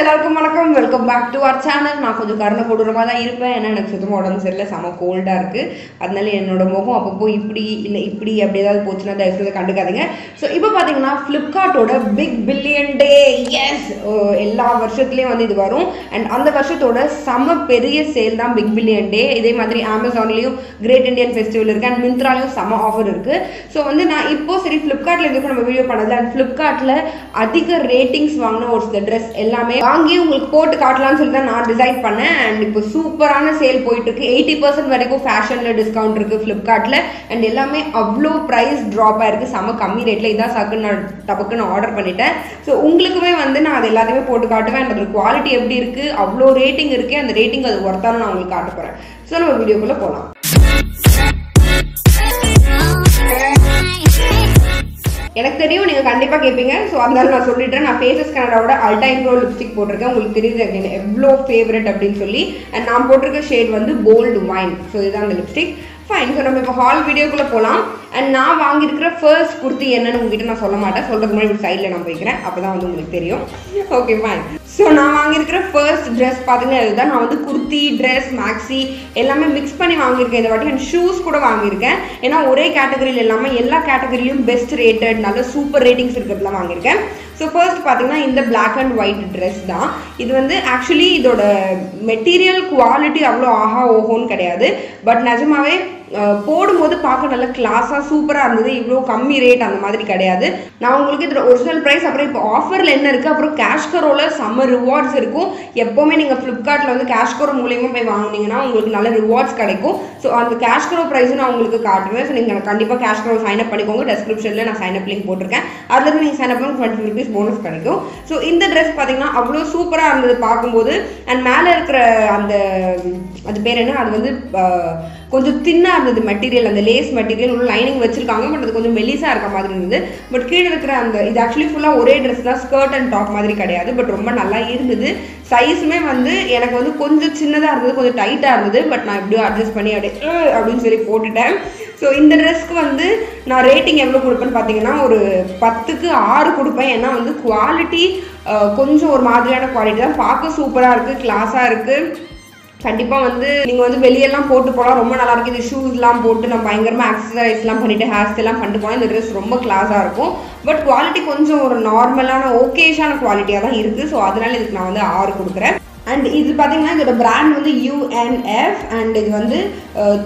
எல்லாருக்கும் வணக்கம். Welcome back to our channel நான் கொஞ்சம் கருணை கொடூரமாக தான் இருப்பேன். ஏன்னா எனக்கு சுத்தமாக உடம்பு சரியில்லை செம கோல்டாக இருக்குது அதனால என்னோட முகம் அப்பப்போ இப்படி இல்லை இப்படி அப்படி ஏதாவது போச்சுன்னா தயவுசெய்து கண்டுக்காதீங்க. ஸோ இப்போ பார்த்தீங்கன்னா ஃப்ளிப்கார்ட்டோட பிக் பில்லியன் டே எஸ் எல்லா வருஷத்துலேயும் வந்து இது வரும். அண்ட் அந்த வருஷத்தோட செம பெரிய சேல் தான் பிக் பில்லியன் டே இதே மாதிரி அமேசான்லேயும் கிரேட் இண்டியன் ஃபெஸ்டிவல் இருக்குது அண்ட் மிந்த்ராலையும் செம ஆஃபர் இருக்குது ஸோ வந்து நான் இப்போ சரி ஃப்ளிப்கார்ட்டில் எதுக்கும் நம்ம வீடியோ பண்ணது அண்ட் ஃப்ளிப்கார்ட்டில் அதிக ரேட்டிங்ஸ் வாங்கின ஒரு சில ட்ரெஸ் எல்லாமே வாங்கி உங்களுக்கு போட்டு காட்டலாம்னு சொல்லி தான் நான் டிசைட் பண்ணேன். அண்ட் இப்போ சூப்பரான சேல் போயிட்டு இருக்கு எயிட்டி பர்சன்ட் வரைக்கும் ஃபேஷனில் டிஸ்கவுண்ட் இருக்கு ஃப்ளிப்கார்ட்டில் அண்ட் எல்லாமே அவ்வளோ ப்ரைஸ் ட்ராப் ஆயிருக்கு. செம கம்மி ரேட்டில் இதான் சாக்கு நான் டபக்குன்னு ஆர்டர் பண்ணிட்டேன். ஸோ உங்களுக்குமே வந்து நான் அது எல்லாத்தையுமே போட்டு காட்டுவேன். அண்ட் அதோட குவாலிட்டி எப்படி இருக்கு? அவ்வளோ ரேட்டிங் இருக்கு. அந்த ரேட்டிங் அது ஒர்த்தான நான் உங்களுக்கு காட்ட போகிறேன் ஸோ நம்ம வீடியோக்குள்ளே போகலாம் எனக்கு தெரியும் நீங்கள் கண்டிப்பாக கேட்பீங்க ஸோ அதனால நான் சொல்லிட்டேன் நான் ஃபேசஸ் கனடாவோட அல்டைன் ப்ரோ லிப்ஸ்டிக் போட்டிருக்கேன். உங்களுக்கு தெரியுது எவ்வளோ ஃபேவரட் அப்படின்னு சொல்லி. அண்ட் நான் போட்டிருக்க ஷேட் வந்து போல்டு வைன் ஸோ இதுதான் அந்த லிப்ஸ்டிக் ஃபைன் ஸோ நம்ம இப்போ ஹால் வீடியோக்குள்ளே போகலாம் அண்ட் நான் வாங்கியிருக்கிற ஃபர்ஸ்ட் குர்த்தி என்னன்னு உங்ககிட்ட நான் சொல்ல மாட்டேன். சொல்கிறதுக்கு முன்னாடி சைடில் நான் போய்க்கிறேன். அப்போ தான் வந்து உங்களுக்கு தெரியும். ஓகே ஃபைன் ஸோ நான் வாங்கியிருக்கிற ஃபர்ஸ்ட் ட்ரெஸ் பார்த்தீங்கன்னா இதுதான். நான் வந்து குர்த்தி ட்ரெஸ் மேக்ஸி எல்லாமே மிக்ஸ் பண்ணி வாங்கியிருக்கேன் இந்த வாட்டி. அண்ட் ஷூஸ் கூட வாங்கியிருக்கேன். ஏன்னா ஒரே கேட்டகரியில் இல்லாமல் எல்லா கேட்டகரியிலும் பெஸ்ட் ரேட்டட் நல்ல சூப்பர் ரேட்டிங்ஸ் இருக்கிறதுலாம் வாங்கியிருக்கேன். ஸோ ஃபர்ஸ்ட் பார்த்தீங்கன்னா இந்த பிளாக் அண்ட் ஒயிட் ட்ரெஸ் தான். இது வந்து ஆக்சுவலி இதோட மெட்டீரியல் குவாலிட்டி அவ்வளோ ஆஹா ஓஹோன்னு கிடையாது. பட் நிஜமாவே போடும்போது பார்க்க நல்ல கிளாஸாக சூப்பராக இருந்தது. இவ்வளோ கம்மி ரேட் அந்த மாதிரி கிடையாது. நான் உங்களுக்கு இதில் ஒரிஜினல் ப்ரைஸ் அப்புறம் இப்போ ஆஃபரில் என்ன இருக்குது அப்புறம் கேஷ்கரோவில் செம்ம ரிவார்ட்ஸ் இருக்கும். எப்போவுமே நீங்கள் ஃப்ளிப்கார்ட்டில் வந்து கேஷ்கரோ மூலியமாக போய் வாங்கினீங்கன்னா உங்களுக்கு நல்ல ரிவார்ட்ஸ் கிடைக்கும். ஸோ அந்த கேஷ்கரோ ப்ரைஸும் நான் உங்களுக்கு காட்டுவேன். ஸோ நீங்கள் கண்டிப்பாக கேஷ்கரோ சைன் அப் பண்ணிக்கோங்க. டெஸ்கிரிப்ஷனில் நான் சைன் அப் லிங்க் போட்டிருக்கேன். அதுலேருந்து நீங்கள் சைன் அப் பண்ணி டுவெண்ட்டி ருபீஸ் போனஸ் கிடைக்கும். ஸோ இந்த ட்ரெஸ் பார்த்தீங்கன்னா அவ்வளோ சூப்பராக இருந்தது பார்க்கும்போது. அண்ட் மேலே இருக்கிற அந்த அது பேர் என்ன? அது வந்து கொஞ்சம் தின்னாக இருந்தது மெட்டீரியல் அந்த லேஸ் மெட்டீரியல் உள்ள லைனிங் வச்சிருக்காங்க பட் அது கொஞ்சம் மெலிசாக இருக்க மாதிரி இருந்தது. பட் கீழே இருக்கிற அந்த இது ஆக்சுவலி ஃபுல்லாக ஒரே ட்ரெஸ் தான் ஸ்கர்ட் அண்ட் டாப் மாதிரி கிடையாது பட் ரொம்ப நல்லா இருந்தது. சைஸுமே வந்து எனக்கு வந்து கொஞ்சம் சின்னதாக இருந்தது கொஞ்சம் டைட்டாக இருந்தது பட் நான் எப்படியோ அட்ஜஸ்ட் பண்ணி அப்படியே அப்படின்னு சொல்லி போட்டுட்டேன். ஸோ இந்த ட்ரெஸ்க்கு வந்து நான் ரேட்டிங் எவ்வளோ கொடுப்பேன்னு பார்த்தீங்கன்னா ஒரு பத்துக்கு ஆறு கொடுப்பேன். ஏன்னா வந்து குவாலிட்டி கொஞ்சம் ஒரு மாதிரியான குவாலிட்டி தான். பார்க்க சூப்பராக இருக்குது கிளாஸாக இருக்குது கண்டிப்பாக வந்து நீங்கள் வந்து வெளியெல்லாம் போட்டு போகலாம் ரொம்ப நல்லா இருக்கு இது ஷூஸ்லாம் போட்டு நம்ம பயங்கரமாக எக்ஸசைஸ்லாம் பண்ணிட்டு ஹேர் ஸ்டைலாம் பண்ணிட்டு போனால் இந்த ட்ரெஸ் ரொம்ப கிளாஸாக இருக்கும். பட் குவாலிட்டி கொஞ்சம் ஒரு நார்மலான ஓகேஷான குவாலிட்டியாக தான் இருக்குது ஸோ அதனால இதுக்கு நான் வந்து ஆறு கொடுக்குறேன். அண்ட் இது பார்த்தீங்கன்னா இதோட பிராண்ட் வந்து யூஎன்எஃப் அண்ட் இது வந்து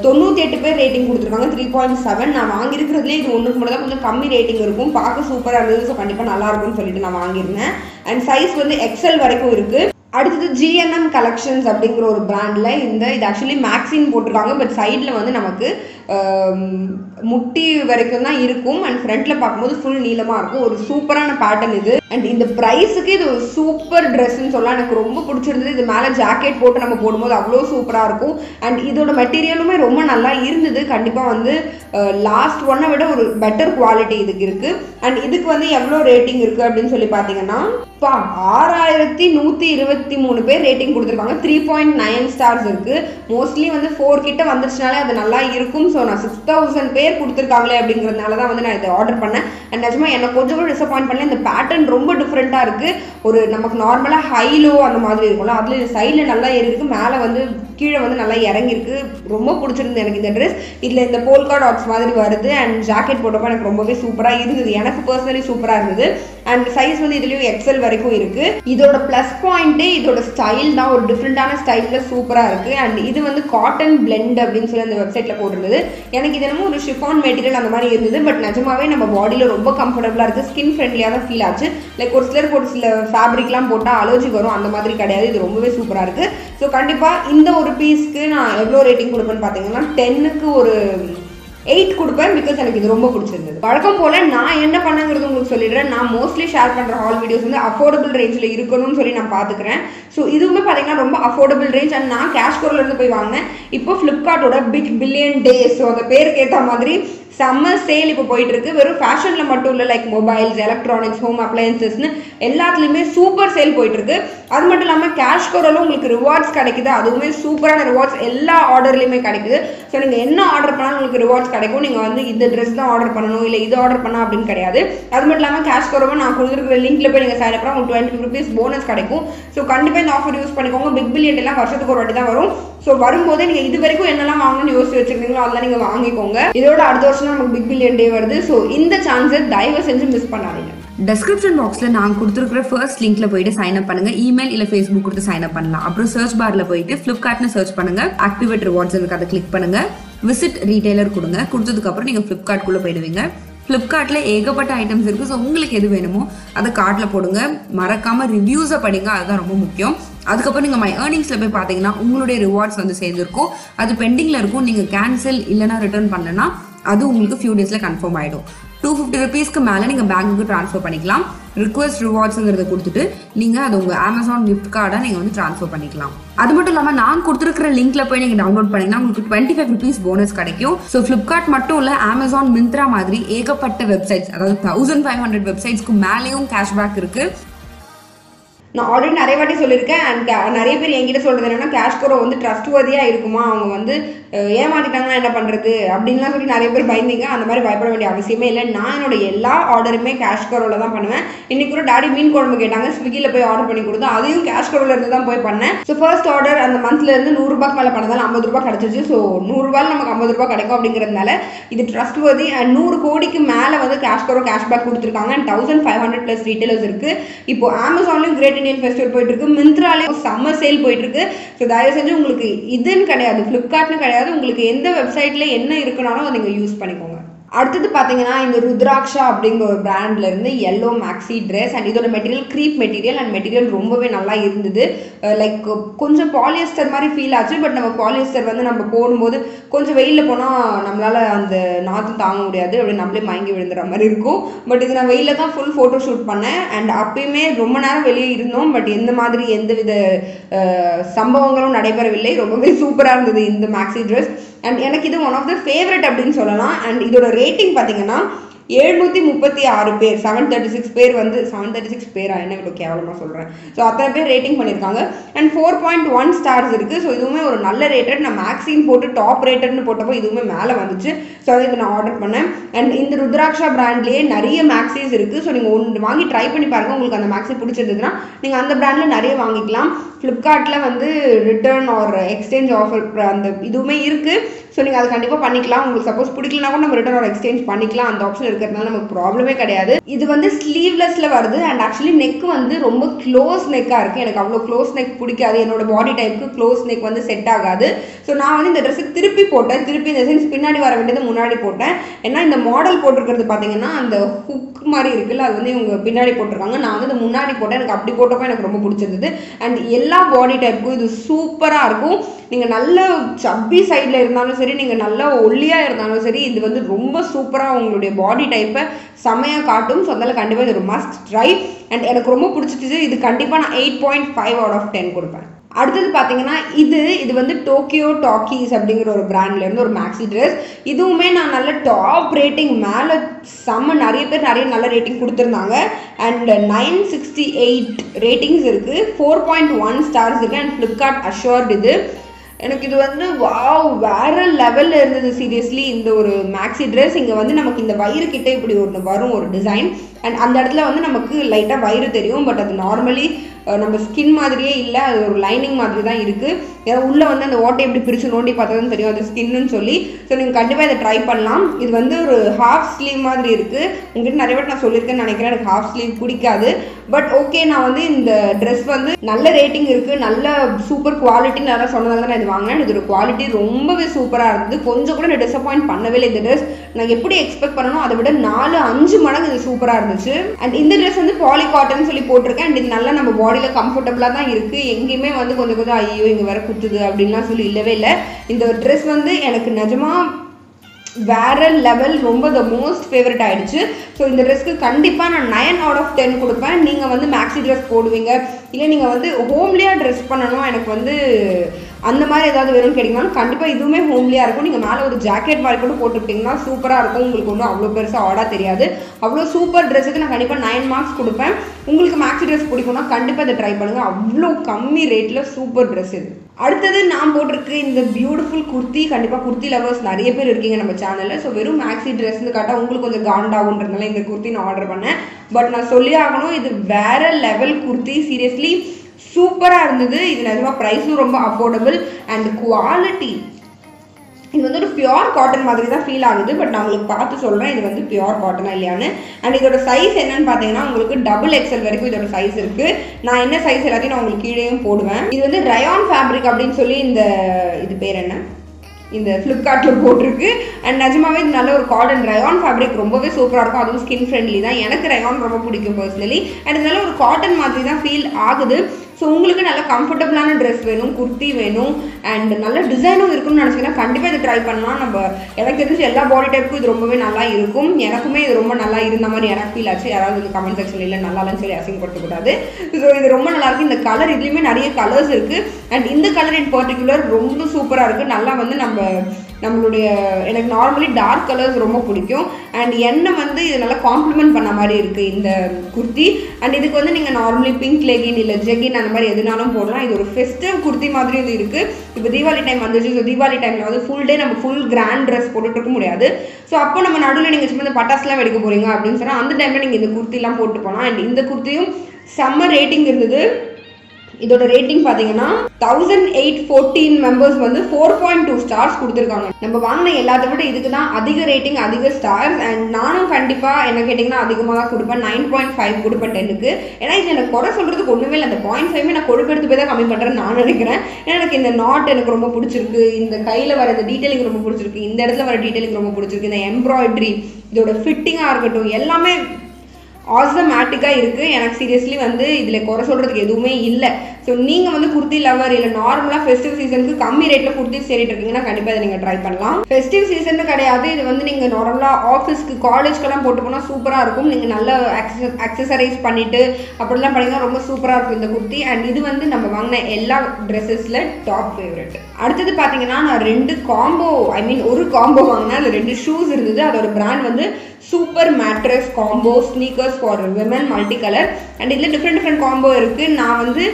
தொண்ணூற்றி எட்டு பேர் ரேட்டிங் கொடுத்துருக்காங்க. த்ரீ பாயிண்ட் செவன் நான் வாங்கியிருக்கிறதுலே இது ஒன்றுக்கு மட்டும் தான் கொஞ்சம் கம்மி ரேட்டிங் இருக்கும். பார்க்க சூப்பராக இருந்தது. ஸோ கண்டிப்பாக நல்லா இருக்கும்னு சொல்லிட்டு நான் வாங்கியிருந்தேன். அண்ட் சைஸ் வந்து எக்ஸல் வரைக்கும் இருக்குது அடுத்தது ஜிஎன்எம் கலெக்ஷன்ஸ் அப்படிங்கிற ஒரு பிராண்டில் இந்த இது ஆக்சுவலி மேக்ஸின் போட்டிருக்காங்க பட் சைடில் வந்து நமக்கு முட்டி வரைக்கும் தான் இருக்கும். அண்ட் ஃப்ரண்ட்டில் பார்க்கும்போது ஃபுல் நீளமாக இருக்கும். ஒரு சூப்பரான பேட்டர்ன் இது. அண்ட் இந்த ப்ரைஸுக்கு இது ஒரு சூப்பர் ட்ரெஸ்ன்னு சொல்லலாம். எனக்கு ரொம்ப பிடிச்சிருந்தது. இது மேலே ஜாக்கெட் போட்டு நம்ம போடும்போது அவ்வளோ சூப்பராக இருக்கும். அண்ட் இதோட மெட்டீரியலுமே ரொம்ப நல்லா இருந்தது. கண்டிப்பாக வந்து லாஸ்ட் ஒன்னை விட ஒரு பெட்டர் குவாலிட்டி இதுக்கு இருக்குது அண்ட் இதுக்கு வந்து எவ்வளோ ரேட்டிங் இருக்குது அப்படின்னு சொல்லி பார்த்தீங்கன்னா இப்போ ஆறாயிரத்தி நூற்றி இருபத்தி மூணு பேர் ரேட்டிங் கொடுத்துருக்காங்க. த்ரீ பாயிண்ட் நைன் ஸ்டார்ஸ் இருக்குது மோஸ்ட்லி வந்து ஃபோர் கிட்ட வந்துருச்சுனாலே அது நல்லா இருக்கும். ஸோ நான் சிக்ஸ் தௌசண்ட் பேர் கொடுத்துருக்காங்களே அப்படிங்கிறதுனால தான் வந்து நான் இதை ஆர்டர் பண்ணேன். அண்ட் நிஜமாக எனக்கு கொஞ்சம் கூட டிசப்பாயிண்ட் பண்ணல. இந்த பேட்டர்ன் ரொம்ப ரொம்ப டிஃப்ரெண்ட்டாக இருக்குது ஒரு நமக்கு நார்மலாக ஹைலோ அந்த மாதிரி இருக்கும்ல அதில் சைடில் நல்லா ஏறி மேலே வந்து கீழே வந்து நல்லா இறங்கியிருக்கு. ரொம்ப பிடிச்சிருந்தது எனக்கு இந்த ட்ரெஸ் இதில் இந்த போல்கா டாட்ஸ் மாதிரி வருது. அண்ட் ஜாக்கெட் போட்டப்போ எனக்கு ரொம்பவே சூப்பராக இருந்தது. எனக்கு பர்சனலி சூப்பராக இருந்தது. அண்ட் சைஸ் வந்து இதுலேயும் எக்ஸல் வரைக்கும் இருக்கு. இதோட ப்ளஸ் பாயிண்ட்டே இதோட ஸ்டைல் தான் ஒரு டிஃப்ரெண்ட்டான ஸ்டைலில் சூப்பராக இருக்கு. அண்ட் இது வந்து காட்டன் பிளெண்ட் அப்படின்னு சொல்லி அந்த வெப்சைட்டில் போட்டிருந்தது. எனக்கு இது என்னமோ ஒரு ஷிஃபான் மெட்டீரியல் அந்த மாதிரி இருந்தது. பட் நிஜமாவே நம்ம பாடியில் ரொம்ப கம்ஃபர்டபுளாக இருக்குது ஸ்கின் ஃப்ரெண்ட்லியாக தான் ஃபீல் ஆச்சு. லைக் ஒரு சிலர் ஒரு சில ஃபேப்ரிக்லாம் போட்டால் அலர்ஜி வரும். அந்த மாதிரி கிடையாது. இது ரொம்பவே சூப்பராக இருக்குது ஸோ கண்டிப்பாக இந்த ஒரு பீஸ்க்கு நான் எவ்வளோ ரேட்டிங் கொடுப்பேன்னு பார்த்தீங்கன்னா டென்னுக்கு ஒரு எயிட் கொடுப்பேன் பிகாஸ் எனக்கு இது ரொம்ப பிடிச்சிருந்தது. வழக்கம் போல் நான் என்ன பண்ணங்கிறது உங்களுக்கு சொல்லிடுறேன். நான் மோஸ்ட்லி ஷேர் பண்ணுற ஹால் வீடியோஸ் வந்து அஃபோர்டபுள் ரேஞ்சில் இருக்கணும்னு சொல்லி நான் பார்த்துக்கிறேன் ஸோ இதுவுமே பார்த்தீங்கன்னா ரொம்ப அஃபோர்டபுள் ரேஞ்ச் அண்ட் நான் கேஷ் இருந்து போய் வாங்கினேன். இப்போ ஃப்ளிப்கார்ட்டோட பிக் பில்லியன் டே ஸோ அந்த பேருக்கு ஏற்ற மாதிரி சம்மர் சேல் இப்போ போயிட்டு இருக்கு வெறும் ஃபேஷனில் மட்டும் இல்லை லைக் மொபைல்ஸ் எலக்ட்ரானிக்ஸ் ஹோம் அப்ளையன்சஸ்னு எல்லாத்துலேயுமே சூப்பர் சேல் போயிட்டு இருக்கு அது மட்டும் இல்லாமல் கேஷ் கோரில் உங்களுக்கு ரிவார்ட்ஸ் கிடைக்குது. அதுவுமே சூப்பரான ரிவார்ட்ஸ் எல்லா ஆர்டர்லையுமே கிடைக்குது. ஸோ நீங்கள் என்ன ஆர்டர் பண்ணாலும் உங்களுக்கு ரிவார்ட்ஸ் கிடைக்கும். நீங்கள் வந்து இந்த ட்ரெஸ் தான் ஆர்டர் பண்ணணும் இல்லை இது ஆர்டர் பண்ணா அப்படின்னு கிடையாது. அது மட்டும் இல்லாமல் கேஷ் கோரவை நான் கொடுத்துருக்கிற லிங்க்ல போய் நீங்கள் சைன் அப்புறம் உங்களுக்கு டுவெண்ட்டி ருபீஸ் போனஸ் கிடைக்கும். ஸோ கண்டிப்பாக இந்த ஆஃபர் யூஸ் பண்ணிக்கோங்க. பிக் பில்லியன் எல்லாம் வருஷத்துக்கு ஒரு வாட்டி தான் வரும். ஸோ வரும்போது நீங்கள் இது வரைக்கும் என்னெல்லாம் வாங்கணும்னு யோசிச்சு வச்சிருக்கீங்களோ அதெல்லாம் நீங்கள் வாங்கிக்கோங்க. இதோட அடுத்த வருஷம் தான் நமக்கு பிக் பில்லியன் டே வருது. ஸோ இந்த சான்ஸை தயவு செஞ்சு மிஸ் பண்ணாதீங்க. டெஸ்கிரிப்ஷன் பாக்ஸில் நான் கொடுத்துருக்கிற ஃபர்ஸ்ட் லிங்க்ல போயிட்டு சைன் அப் பண்ணுங்க. இமெயில் இல்லை ஃபேஸ்புக் கொடுத்து சைன் அப் பண்ணலாம். அப்புறம் சர்ச் பார்ல போயிட்டு ஃப்ளிப்கார்ட்னு சர்ச் பண்ணுங்க. ஆக்டிவேட் ரிவார்ட்ஸ் இருக்கு அதை கிளிக் பண்ணுங்க. விசிட் ரீட்டைலர் கொடுங்க. கொடுத்ததுக்கப்புறம் நீங்கள் ஃப்ளிப்கார்ட்குள்ளே போயிடுவீங்க. ஃப்ளிப்கார்ட்டில் ஏகப்பட்ட ஐட்டம்ஸ் இருக்குது ஸோ உங்களுக்கு எது வேணுமோ அதை கார்ட்டில் போடுங்க. மறக்காமல் ரிவ்யூஸை படிங்க. அதுதான் ரொம்ப முக்கியம். அதுக்கப்புறம் நீங்கள் மை ஏர்னிங்ஸில் போய் பார்த்தீங்கன்னா உங்களுடைய ரிவார்ட்ஸ் வந்து சேர்ந்துருக்கும். அது பெண்டிங்கில் இருக்கும். நீங்கள் கேன்சல் இல்லைனா ரிட்டர்ன் பண்ணலன்னா அது உங்களுக்கு ஃபியூ டேஸில் கன்ஃபார்ம் ஆகிடும் டூ ஃபிஃப்டி ருபீஸ்க்கு மேலே நீங்கள் பேங்க்குக்கு ட்ரான்ஸ்ஃபர் பண்ணிக்கலாம். ரிக்வஸ்ட் ரிவார்ட்ஸுங்கிறத கொடுத்துட்டு நீங்கள் அது உங்கள் அமேசான் கிஃப்ட் கார்டாக நீங்கள் வந்து ட்ரான்ஸ்ஃபர் பண்ணிக்கலாம். அது மட்டும் இல்லாமல் நான் கொடுத்துருக்கிற லிங்க்ல போய் நீங்கள் டவுன்லோட் பண்ணிங்கன்னா உங்களுக்கு டுவெண்ட்டி ஃபைவ் ருபீஸ் போனஸ் கிடைக்கும். ஸோ ஃப்ளிப்கார்ட் மட்டும் இல்லை அமேசான் மிந்த்ரா மாதிரி ஏகப்பட்ட வெப்சைட்ஸ் அதாவது தௌசண்ட் ஃபைவ் ஹண்ட்ரட் வெப்சைட்ஸ்க்கு மேலேயும் கேஷ்பேக் இருக்குது நான் ஆல்ரெடி நிறைய வாட்டி சொல்லியிருக்கேன் அண்ட் நிறைய பேர் என்கிட்ட சொல்கிறது என்னென்னா கேஷ் குரோ வந்து ட்ரஸ்ட் வதியாக இருக்குமா? அவங்க வந்து அஹ், ஏமாத்திட்டாங்கன்னா என்ன பண்ணுறது அப்படின்லாம் சொல்லி நிறைய பேர் பயந்தீங்க. அந்த மாதிரி பயப்பட வேண்டிய அவசியமே இல்லை. நான் என்னோட எல்லா ஆர்டருமே கேஷ் குரோவில் தான் பண்ணுவேன். இன்னைக்கு கூட டாடி மீன் குழம்பு கேட்டாங்க. ஸ்விக்கியில் போய் ஆர்டர் பண்ணி கொடுத்தோம் அதையும் கேஷ் கோரோவில் இருந்து தான் போய் பண்ணேன். ஸோ ஃபர்ஸ்ட் ஆர்டர் அந்த மந்த்லேருந்து நூறுரூபாக்கு நூறுரூபாய்க்கு மேலே பண்ணதால் ஐம்பது ரூபா கிடச்சிச்சு ஸோ நூறுரூபாயில் நமக்கு ஐம்பது ரூபா கிடைக்கும் அப்படிங்கிறதுனால இது ட்ரஸ்ட் வதி அண்ட் நூறு கோடிக்கு மேலே வந்து கேஷ் குரோ கேஷ்பேக் கொடுத்துருக்காங்க. And thousand five hundred plus retailers இருக்குது இப்போ அமேசான்லேயும் கிரேட் இந்தியன் ஃபெஸ்டிவல் போயிட்டு இருக்கு மிந்த்ராலே சம்மர் சேல் போயிட்டு இருக்கு ஸோ தயவு செஞ்சு உங்களுக்கு இதுன்னு கிடையாது. ஃப்ளிப்கார்ட்னு கிடையாது. உங்களுக்கு எந்த வெப்சைட்ல என்ன இருக்குனாலும் அதை நீங்கள் யூஸ் பண்ணிக்கோங்க. அடுத்தது பார்த்தீங்கன்னா இந்த ருத்ராக்ஷா அப்படிங்கிற ஒரு பிராண்ட்ல இருந்து எல்லோ மேக்ஸி ட்ரெஸ் அண்ட் இதோட material crepe material and material ரொம்பவே நல்லா இருந்தது. லைக் கொஞ்சம் பாலியஸ்டர் மாதிரி ஃபீல் ஆச்சு. பட் நம்ம பாலியஸ்டர் வந்து நம்ம போடும்போது கொஞ்சம் வெயிலில் போனால் நம்மளால் அந்த நாற்று தாங்க முடியாது. அப்படி நம்மளே மயங்கி விழுந்துற மாதிரி இருக்கும். பட் இது நான் வெயிலில் தான் ஃபுல் ஃபோட்டோ ஷூட் பண்ணேன். அண்ட் அப்பயுமே ரொம்ப நேரம் வெளியே இருந்தோம். பட் எந்த மாதிரி எந்தவித வித சம்பவங்களும் நடைபெறவில்லை. ரொம்பவே சூப்பராக இருந்தது இந்த மேக்ஸி ட்ரெஸ் அண்ட் எனக்கு இது ஒன் ஆஃப் த ஃபேவரட் அப்படின்னு சொல்லலாம். அண்ட் இதோட ரேட்டிங் பார்த்தீங்கன்னா எழுநூற்றி முப்பத்தி ஆறு பேர் செவன் தேர்ட்டி சிக்ஸ் பேர் வந்து செவன் தேர்ட்டி சிக்ஸ் பேரா என்ன இவ்வளோ கேவலமாக சொல்கிறேன் ஸோ அத்தனை பேர் ரேட்டிங் பண்ணியிருக்காங்க and four point one stars இருக்குது ஸோ இதுவுமே ஒரு நல்ல ரேட்டட் நான் மேக்ஸின் போட்டு டாப் ரேட்டட்னு போட்டப்போ இதுவுமே மேலே வந்துச்சு. ஸோ அதை இதை நான் ஆர்டர் பண்ணேன். அண்ட் இந்த ருத்ராட்சா பிராண்ட்லேயே நிறைய மேக்ஸிஸ் இருக்குது ஸோ நீங்கள் ஒன்று வாங்கி ட்ரை பண்ணி பாருங்கள் உங்களுக்கு அந்த மேக்ஸி பிடிச்சிருந்ததுன்னா நீங்கள் அந்த பிராண்டில் நிறைய வாங்கிக்கலாம். ஃப்ளிப்கார்ட்டில் வந்து ரிட்டர்ன் ஆர் எக்ஸ்சேஞ்ச் ஆஃபர் அந்த இதுவுமே இருக்குது ஸோ நீங்கள் அதை கண்டிப்பாக பண்ணிக்கலாம். உங்களுக்கு சப்போஸ் பிடிக்கலனா கூட நம்ம ரிட்டர்ன் ஆர் எக்ஸ்சேஞ்ச் பண்ணிக்கலாம். அந்த ஆப்ஷன் இருக்கிறதுனால நமக்கு ப்ராப்ளமே கிடையாது. இது வந்து ஸ்லீவ்லெஸில் வருது. அண்ட் ஆக்சுவலி நெக் வந்து ரொம்ப க்ளோஸ் நெக்காக இருக்குது எனக்கு அவ்வளோ க்ளோஸ் நெக் பிடிக்காது. என்னோட பாடி டைப்புக்கு க்ளோஸ் நெக் வந்து செட் ஆகாது. ஸோ நான் வந்து இந்த ட்ரெஸ்ஸை திருப்பி போட்டேன். திருப்பி இந்த சென்ஸ் பின்னாடி வர வேண்டியது முன்னாடி போட்டேன். ஏன்னா இந்த மாடல் போட்டிருக்கிறது பார்த்தீங்கன்னா அந்த ஹுக் மாதிரி இருக்குல்ல அது வந்து இவங்க பின்னாடி போட்டிருக்காங்க. நான் வந்து இந்த முன்னாடி போட்டேன். எனக்கு அப்படி போட்டப்போ எனக்கு ரொம்ப பிடிச்சிருந்தது. அண்ட் எல்லா பாடி டைப்புக்கும் இது சூப்பராக இருக்கும். நீங்கள் நல்ல சப்பி சைடில் இருந்தாலும் சரி நீங்கள் நல்லா ஒல்லியாக இருந்தாலும் சரி இது வந்து ரொம்ப சூப்பராக உங்களுடைய பாடி டைப்பை செமையாக காட்டும். ஸோ அதனால் கண்டிப்பாக இது ஒரு மஸ்ட் ட்ரை அண்ட் எனக்கு ரொம்ப பிடிச்சிச்சு இது கண்டிப்பாக நான் eight point five out of ten கொடுப்பேன். அடுத்தது பார்த்தீங்கன்னா இது இது வந்து டோக்கியோ டாக்கீஸ் அப்படிங்கிற ஒரு பிராண்ட்லேருந்து ஒரு மேக்ஸி ட்ரெஸ் இதுவுமே நான் நல்ல டாப் ரேட்டிங் மேலே செம்ம நிறைய பேர் நிறைய நல்ல ரேட்டிங் கொடுத்துருந்தாங்க. And nine sixty eight ratings இருக்குது ஃபோர் பாயிண்ட் ஒன் ஸ்டார்ஸ் இருக்குது அண்ட் ஃப்ளிப்கார்ட் அஷோர்ட் இது. எனக்கு இது வந்து வாவ் வேற லெவலில் இருந்தது சீரியஸ்லி இந்த ஒரு மேக்ஸி ட்ரெஸ் இங்கே வந்து நமக்கு இந்த வயிறு கிட்டே இப்படி ஒன்று வரும் ஒரு டிசைன் அண்ட் அந்த இடத்துல வந்து நமக்கு லைட்டாக வயிறு தெரியும். பட் அது நார்மலி நம்ம ஸ்கின் மாதிரியே இல்லை அது ஒரு லைனிங் மாதிரி தான் இருக்குது ஏன்னா உள்ளே வந்து அந்த ஓட்டை எப்படி பிரித்து நோண்டி பார்த்தா தெரியும் அது ஸ்கின்னு சொல்லி. ஸோ நீங்கள் கண்டிப்பாக இதை ட்ரை பண்ணலாம். இது வந்து ஒரு ஹாஃப் ஸ்லீவ் மாதிரி இருக்குது உங்ககிட்ட நிறைய பேர் நான் சொல்லியிருக்கேன்னு நினைக்கிறேன். எனக்கு ஹாஃப் ஸ்லீவ் பிடிக்காது. பட் ஓகே நான் வந்து இந்த ட்ரெஸ் வந்து நல்ல ரேட்டிங் இருக்குது நல்ல சூப்பர் குவாலிட்டி நல்லா சொன்னதால தான் நான் இது வாங்கினேன். இதோட குவாலிட்டி ரொம்பவே சூப்பராக இருந்தது. கொஞ்சம் கூட நான் டிசப்பாயிண்ட் பண்ணவே இல்லை இந்த ட்ரெஸ் நான் எப்படி எக்ஸ்பெக்ட் பண்ணணும் அதை விட நாலு அஞ்சு மடங்கு இது சூப்பராக இருந்துச்சு. அண்ட் இந்த ட்ரெஸ் வந்து பாலி காட்டன் சொல்லி போட்டிருக்கேன். அண்ட் இது நல்லா நம்ம பாடி பாடியில் கம்ஃபர்டபுளாக தான் இருக்குது எங்கேயுமே வந்து கொஞ்சம் கொஞ்சம் ஐயோ இங்கே வர குத்துது அப்படின்லாம் சொல்லி இல்லவே இல்லை. இந்த ட்ரெஸ் வந்து எனக்கு நிஜமாக வேற லெவல் ரொம்ப த மோஸ்ட் ஃபேவரட் ஆகிடுச்சு ஸோ இந்த ட்ரெஸ்க்கு கண்டிப்பாக நான் நைன் அவுட் ஆஃப் டென் கொடுப்பேன். நீங்கள் வந்து மேக்ஸி ட்ரெஸ் போடுவீங்க. இல்லை நீங்கள் வந்து ஹோம்லியாக ட்ரெஸ் பண்ணணும். எனக்கு வந்து அந்த மாதிரி ஏதாவது வேணும்னு கேட்டிங்கனாலும் கண்டிப்பாக இதுவுமே ஹோம்லியாக இருக்கும். நீங்கள் மேலே ஒரு ஜாக்கெட் மாதிரி கூட போட்டுக்கிட்டிங்கன்னா சூப்பராக இருக்கும். உங்களுக்கு ஒன்றும் அவ்வளோ பெருசாக ஆடாக தெரியாது. அவ்வளோ சூப்பர் ட்ரெஸ்ஸுக்கு நான் கண்டிப்பாக நைன் மார்க்ஸ் கொடுப்பேன். உங்களுக்கு மேக்ஸி ட்ரெஸ் பிடிக்கும்னா கண்டிப்பாக இதை ட்ரை பண்ணுங்கள் அவ்வளோ கம்மி ரேட்டில் சூப்பர் ட்ரெஸ் இது. அடுத்தது நான் போட்டிருக்கு இந்த பியூட்டிஃபுல் குர்த்தி கண்டிப்பாக குர்த்தி லவர்ஸ் நிறைய பேர் இருக்கீங்க நம்ம சேனலில் ஸோ வெறும் மேக்ஸி ட்ரெஸ்ன்னு காட்டால் உங்களுக்கு கொஞ்சம் காண்டாகுன்றதுனால இந்த குர்த்தி நான் ஆர்டர் பண்ணேன். பட் நான் சொல்லி ஆகணும் இது வேற லெவல் குர்த்தி சீரியஸ்லி சூப்பராக இருந்தது. இது நிஜமாக ப்ரைஸும் ரொம்ப அஃபோர்டபுள் அண்ட் குவாலிட்டி இது வந்து ஒரு பியோர் காட்டன் மாதிரி தான் ஃபீல் ஆகுது. பட் நான் உங்களுக்கு பார்த்து சொல்கிறேன் இது வந்து பியோர் காட்டனா இல்லையான்னு. அண்ட் இதோட சைஸ் என்னன்னு பார்த்தீங்கன்னா உங்களுக்கு டபுள் எக்ஸல் வரைக்கும் இதோட சைஸ் இருக்குது நான் என்ன சைஸ் எல்லாத்தையும் நான் உங்களுக்கு கீழேயும் போடுவேன். இது வந்து ரயான் ஃபேப்ரிக் அப்படின்னு சொல்லி இந்த இது பேர் என்ன? இந்த ஃப்ளிப்கார்ட்டில் போட்டிருக்கு. அண்ட் நிஜமாவே இது நல்ல ஒரு காட்டன் ரயான் ஃபேப்ரிக் ரொம்பவே சூப்பராக இருக்கும். அதுவும் ஸ்கின் ஃப்ரெண்ட்லி தான். எனக்கு ரயான் ரொம்ப பிடிக்கும் பர்சனலி அண்ட் இதனால ஒரு காட்டன் மாதிரி தான் ஃபீல் ஆகுது. ஸோ உங்களுக்கு நல்ல கம்ஃபர்டபுளான ட்ரெஸ் வேணும் குர்த்தி வேணும் அண்ட் நல்ல டிசைனும் இருக்கும்னு நினச்சிங்கன்னா கண்டிப்பாக இதை ட்ரை பண்ணலாம். நம்ம எனக்கு தெரிஞ்சு எல்லா பாடி டைப்புக்கும் இது ரொம்பவே நல்லா இருக்கும். எனக்குமே இது ரொம்ப நல்லா இருந்த மாதிரி எனக்கு ஃபீல் ஆச்சு. யாராவது இந்த கமெண்ட் செக்ஷன் இல்லை நல்லா சொல்லி அசிங்கப்படுத்தக்கூடாது. ஸோ இது ரொம்ப நல்லா இருக்கு. இந்த கலர் இதுலேயுமே நிறைய கலர்ஸ் இருக்குது அண்ட் இந்த கலர் இன் பர்டிகுலர் ரொம்ப சூப்பராக இருக்குது நல்லா வந்து நம்ம நம்மளுடைய எனக்கு நார்மலி டார்க் கலர்ஸ் ரொம்ப பிடிக்கும். அண்ட் எண்ணெய் வந்து இது நல்லா காம்ப்ளிமெண்ட் பண்ண மாதிரி இருக்குது இந்த குர்த்தி. அண்ட் இதுக்கு வந்து நீங்கள் நார்மலி பிங்க் லெகின் இல்லை ஜெகின் அந்த மாதிரி எதுனாலும் போடலாம். இது ஒரு ஃபெஸ்டிவ் குர்த்தி மாதிரி இது இருக்குது இப்போ தீபாவளி டைம் வந்துச்சு. ஸோ தீபாவளி டைமில் வந்து ஃபுல் டே நம்ம ஃபுல் கிராண்ட் ட்ரெஸ் போட்டுட்டு இருக்க முடியாது. ஸோ அப்போ நம்ம நடுவில் நீங்கள் சும்மா இந்த பட்டாசுலாம் வெடிக்க போகிறீங்க அப்படின்னு சொன்னால் அந்த டைமில் நீங்கள் இந்த குர்த்திலாம் போட்டு போகலாம் அண்ட் இந்த குர்த்தியும் செம்ம ரேட்டிங் இருந்தது. இதோட ரேட்டிங் பார்த்தீங்கன்னா தௌசண்ட் எயிட் ஃபோர்டீன் மெம்பர்ஸ் வந்து ஃபோர் பாயிண்ட் டூ ஸ்டார்ஸ் கொடுத்துருக்காங்க. நம்ம வாங்கின எல்லாத்த விட இதுக்கு தான் அதிக ரேட்டிங் அதிக ஸ்டார்ஸ் அண்ட் நானும் கண்டிப்பாக என்ன கேட்டிங்கன்னா அதிகமாக தான் கொடுப்பேன். நைன் பாயிண்ட் ஃபைவ் கொடுப்பேன் டென்னுக்கு ஏன்னா இது எனக்கு குறை சொல்கிறதுக்கு ஒன்றுமே இல்லை. அந்த பாயிண்ட் ஃபைவ் நான் கொடுப்பெடுத்து போய் தான் கம்மி பண்ணுறேன்னு நான் நினைக்கிறேன். ஏன்னா எனக்கு இந்த நாட் எனக்கு ரொம்ப பிடிச்சிருக்கு. இந்த கையில் வர இந்த டீட்டெயிலிங் ரொம்ப பிடிச்சிருக்கு. இந்த இடத்துல வர டீட்டெயிலிங் ரொம்ப பிடிச்சிருக்கு. இந்த எம்ப்ராய்டரி இதோட ஃபிட்டிங்காக இருக்கட்டும் எல்லாமே ஆசமேட்டிக்காக இருக்குது எனக்கு சீரியஸ்லி வந்து இதில் குறை சொல்கிறதுக்கு எதுவுமே இல்லை. ஸோ நீங்கள் வந்து குர்த்தி லவர் இல்லை. நார்மலாக ஃபெஸ்டிவ் சீசனுக்கு கம்மி ரேட்டில் குர்த்தி சேரிட்டு இருக்கீங்கன்னா கண்டிப்பாக இதை நீங்கள் ட்ரை பண்ணலாம். ஃபெஸ்டிவ் சீசன் கிடையாது. இது வந்து நீங்கள் நார்மலாக ஆஃபீஸ்க்கு காலேஜ்க்கெல்லாம் போட்டு போனால் சூப்பராக இருக்கும். நீங்கள் நல்ல அக்சசரைஸ் பண்ணிவிட்டு அப்படிலாம் பண்ணிங்கன்னா ரொம்ப சூப்பராக இருக்கும் இந்த குர்த்தி. அண்ட் இது வந்து நம்ம வாங்கின எல்லா ட்ரெஸ்ஸஸில் டாப் ஃபேவரட் அடுத்தது பார்த்தீங்கன்னா நான் ரெண்டு காம்போ ஐ மீன் ஒரு காம்போ வாங்கினேன். அதில் ரெண்டு ஷூஸ் இருந்தது. அதோட பிராண்ட் வந்து super mattress combo sneakers for women multi colour and இதில் டிஃப்ரெண்ட் டிஃப்ரெண்ட் காம்போ இருக்குது நான் வந்து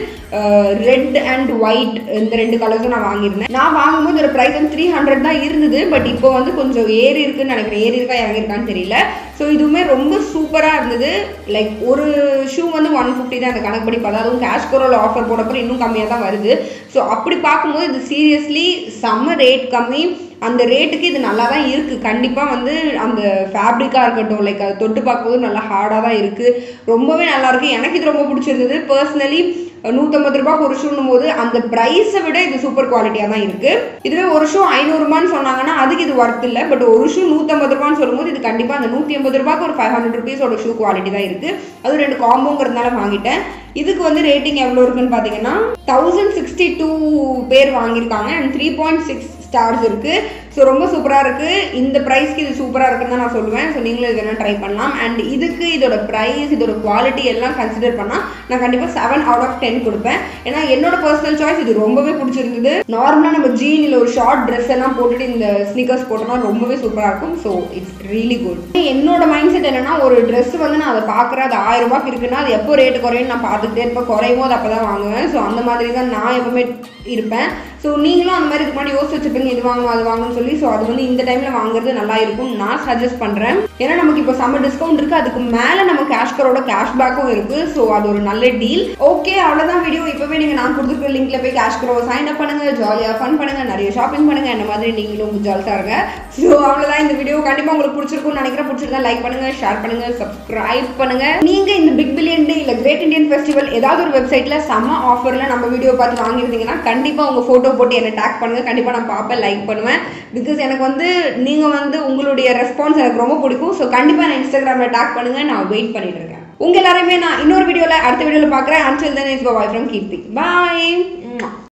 ரெட் அண்ட் ஒயிட் இந்த ரெண்டு கலர்ஸும் நான் வாங்கியிருந்தேன். நான் வாங்கும்போது ஒரு ப்ரைஸ் வந்து த்ரீ ஹண்ட்ரட் தான் இருந்தது பட் இப்போ வந்து கொஞ்சம் ஏறி இருக்குன்னு நினைக்கிறேன். ஏறி இருக்கா இறங்கியிருக்கான்னு தெரியல. ஸோ இதுவுமே ரொம்ப சூப்பராக இருந்தது. லைக் ஒரு ஷூ வந்து ஒன் ஃபிஃப்டி தான். அந்த கணக்கு படி பார்த்தா அதுவும் கேஷ் கோரோல ஆஃபர் போடப்போ இன்னும் கம்மியாக தான் வருது. ஸோ அப்படி பார்க்கும்போது இது சீரியஸ்லி செம்ம ரேட் கம்மி. அந்த ரேட்டுக்கு இது நல்லா தான் இருக்குது கண்டிப்பாக வந்து அந்த ஃபேப்ரிக்காக இருக்கட்டும் லைக் அதை தொட்டு பார்க்கும்போது நல்லா ஹார்டாக தான் இருக்குது ரொம்பவே நல்லாயிருக்கு எனக்கு இது ரொம்ப பிடிச்சிருந்தது. பர்சனலி நூற்றம்பது ரூபாய்க்கு ஒரு ஷூன்னும் போது அந்த ப்ரைஸை விட இது சூப்பர் குவாலிட்டியாக தான் இருக்குது இதுவே ஒரு ஷூ ஐநூறுரூபான்னு சொன்னாங்கன்னா அதுக்கு இது ஒர்த் இல்லை. பட் ஒரு ஷூ நூற்றம்பது ரூபான்னு சொல்லும்போது இது கண்டிப்பாக அந்த நூற்றி ஐம்பது ரூபாய்க்கு ஒரு ஃபைவ் ஹண்ட்ரட் ருபீஸோட ஷூ குவாலிட்டி தான் இருக்குது அது ரெண்டு காம்போங்கிறதுனால வாங்கிட்டேன். இதுக்கு வந்து ரேட்டிங் எவ்வளோ இருக்குன்னு பார்த்தீங்கன்னா தௌசண்ட் சிக்ஸ்டி டூ பேர் வாங்கியிருக்காங்க. And three point six stars இருக்குது ஸோ ரொம்ப சூப்பராக இருக்குது இந்த ப்ரைஸ்க்கு இது சூப்பராக இருக்குன்னு தான் நான் சொல்லுவேன். ஸோ நீங்களும் இது வேணால் ட்ரை பண்ணலாம். அண்ட் இதுக்கு இதோட ப்ரைஸ் இதோட குவாலிட்டி எல்லாம் கன்சிடர் பண்ணால் நான் கண்டிப்பாக செவன் அவுட் ஆஃப் டென் கொடுப்பேன். ஏன்னா என்னோட பர்சனல் சாய்ஸ் இது ரொம்பவே பிடிச்சிருந்தது. நார்மலாக நம்ம ஜீன் இல்லை ஒரு ஷார்ட் ட்ரெஸ் எல்லாம் போட்டுட்டு இந்த ஸ்னீக்கர்ஸ் போட்டோம்னா ரொம்பவே சூப்பராக இருக்கும். ஸோ இட்ஸ் ரியலி குட் என்னோட மைண்ட் செட் என்னன்னா ஒரு ட்ரெஸ் வந்து நான் அதை பார்க்குறேன் அது ஆயிரம் ரூபாய்க்கு இருக்குன்னா அது எப்போ ரேட்டு குறையும் நான் பார்த்துட்டே இருப்பேன். குறையும் அது அப்போ தான் வாங்குவேன். ஸோ அந்த மாதிரி தான் நான் எப்பவுமே இருப்பேன். ஸோ நீங்களும் அந்த மாதிரி இது பண்ணி யோசிச்சு வச்சுருப்பீங்க இது வாங்கணும் அது வாங்கணும்னு சொல்லி. ஸோ அது வந்து இந்த டைமில் வாங்குறது நல்லா இருக்கும் நான் சஜஸ்ட் பண்ணுறேன் ஏன்னா நமக்கு இப்போ சம்மர் டிஸ்கவுண்ட் இருக்குது அதுக்கு மேலே நம்ம கேஷ்கரோட கேஷ்பேக்கும் இருக்குது ஸோ அது ஒரு நல்ல டீல் ஓகே அவ்வளோதான் வீடியோ இப்போவே நீங்கள் நான் கொடுத்துருக்க லிங்க்ல போய் கேஷ்கரோ சைன் அப் பண்ணுங்கள் ஜாலியாக ஃபன் பண்ணுங்கள் நிறைய ஷாப்பிங் பண்ணுங்கள் என்ன மாதிரி நீங்களும் ஜாலியாக இருங்க. ஸோ அவ்வளோதான் இந்த வீடியோ கண்டிப்பாக உங்களுக்கு பிடிச்சிருக்கும்னு நினைக்கிறேன். பிடிச்சிருந்தா லைக் பண்ணுங்கள் ஷேர் பண்ணுங்கள் சப்ஸ்கிரைப் பண்ணுங்கள் நீங்கள் இந்த பிக் பில்லியன் டே இல்லை கிரேட் இந்தியன் ஃபெஸ்டிவல் ஏதாவது ஒரு வெப்சைட்டில் செம்ம ஆஃபரில் நம்ம வீடியோ பார்த்து வாங்கியிருந்தீங்கன்னா கண்டிப்பாக உங்கள் ஃபோட்டோ போட்டு என்னை டேக் பண்ணுங்கள் கண்டிப்பாக நான் பார்ப்பேன் லைக் பண்ணுவேன். பிகாஸ் எனக்கு வந்து நீங்கள் வந்து உங்களுடைய ரெஸ்பான்ஸ் எனக்கு ரொம்ப பிடிக்கும். ஸோ கண்டிப்பாக நான் இன்ஸ்டாகிராமில் டேக் பண்ணுங்கள் நான் வெயிட் பண்ணிட்டு இருக்கேன். உங்க எல்லாருமே நான் இன்னொரு வீடியோவில் அடுத்த வீடியோவில் பார்க்குறேன். Until then is bye from Keerthi bye